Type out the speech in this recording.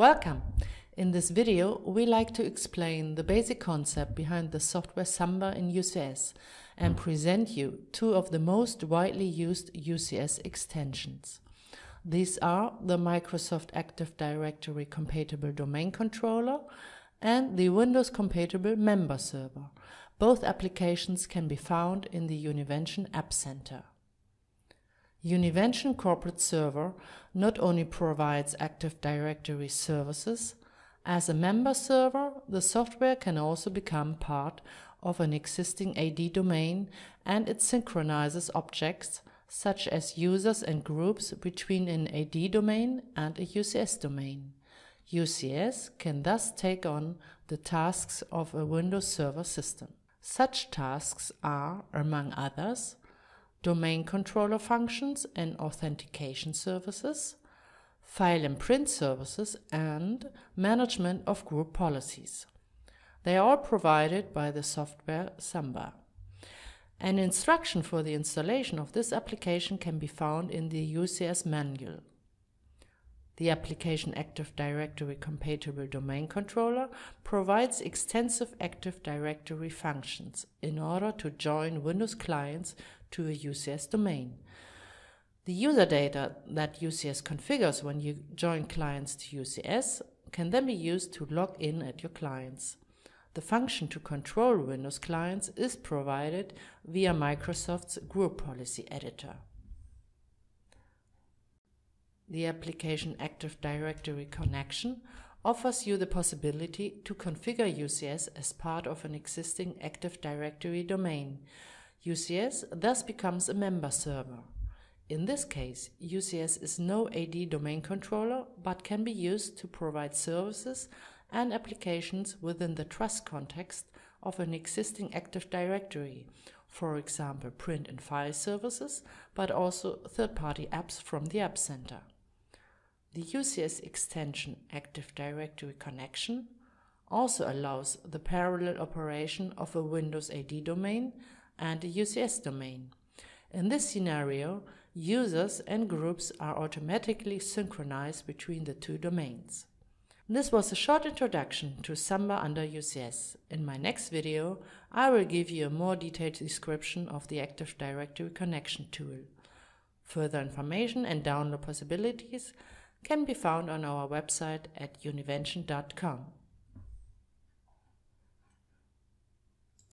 Welcome! In this video, we like to explain the basic concept behind the software Samba in UCS and hmm. present you two of the most widely used UCS extensions. These are the Microsoft Active Directory compatible domain controller and the Windows compatible member server. Both applications can be found in the Univention App Center. Univention Corporate Server not only provides Active Directory services, as a member server, the software can also become part of an existing AD domain and it synchronizes objects such as users and groups between an AD domain and a UCS domain. UCS can thus take on the tasks of a Windows Server system. Such tasks are, among others, domain controller functions and authentication services, file and print services, and management of group policies. They are all provided by the software Samba. An instruction for the installation of this application can be found in the UCS manual. The application Active Directory compatible domain controller provides extensive Active Directory functions in order to join Windows clients to a UCS domain. The user data that UCS configures when you join clients to UCS can then be used to log in at your clients. The function to control Windows clients is provided via Microsoft's Group Policy Editor. The application Active Directory Connection offers you the possibility to configure UCS as part of an existing Active Directory domain. UCS thus becomes a member server. In this case, UCS is no AD domain controller but can be used to provide services and applications within the trust context of an existing Active Directory, for example print and file services, but also third-party apps from the App Center. The UCS extension Active Directory Connection also allows the parallel operation of a Windows AD domain and a UCS domain. In this scenario, users and groups are automatically synchronized between the two domains. This was a short introduction to Samba under UCS. In my next video, I will give you a more detailed description of the Active Directory connection tool. Further information and download possibilities can be found on our website at univention.com.